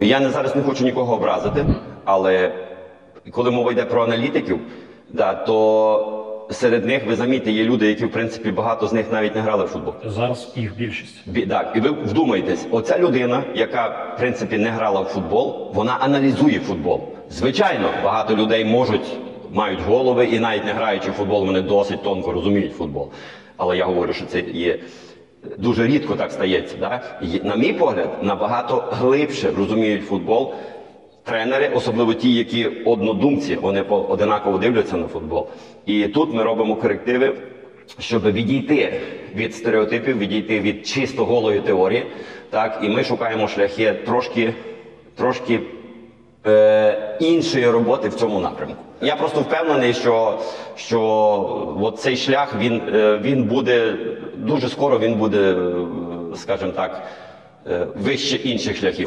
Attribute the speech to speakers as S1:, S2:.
S1: Я не зараз не хочу нікого образити, але коли мова йде про аналітиків, да, то серед них ви замітьте, є люди, які в принципі багато з них навіть не грали в футбол.
S2: Зараз їх більшість.
S1: Бі- Так, і ви вдумайтесь, оця людина, яка в принципі не грала в футбол, вона аналізує футбол. Звичайно, багато людей можуть мають голови і навіть не граючи в футбол, вони досить тонко розуміють футбол. Але я говорю, що це є дуже рідко так стається. Да? На мій погляд, набагато глибше розуміють футбол. Тренери, особливо ті, які однодумці, вони одинаково дивляться на футбол. І тут ми робимо корективи, щоб відійти від стереотипів, відійти від чисто голої теорії. Так, і ми шукаємо шляхи трошки, трошки е, іншої роботи в цьому напрямку. Я просто впевнений, що, що от цей шлях він, е, він буде дуже скоро він буде, е, скажімо так, е, вище інших шляхів.